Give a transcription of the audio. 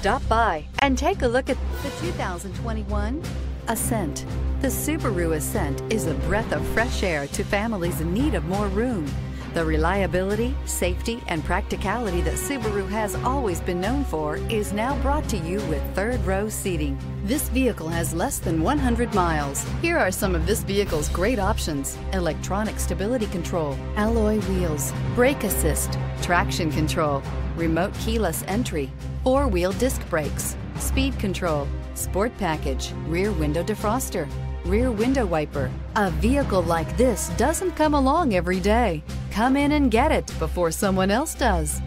Stop by and take a look at the 2021 Ascent. The Subaru Ascent is a breath of fresh air to families in need of more room. The reliability, safety, and practicality that Subaru has always been known for is now brought to you with third row seating. This vehicle has less than 100 miles. Here are some of this vehicle's great options. Electronic stability control, alloy wheels, brake assist, traction control, remote keyless entry, four-wheel disc brakes, speed control, sport package, rear window defroster, rear window wiper. A vehicle like this doesn't come along every day. Come in and get it before someone else does.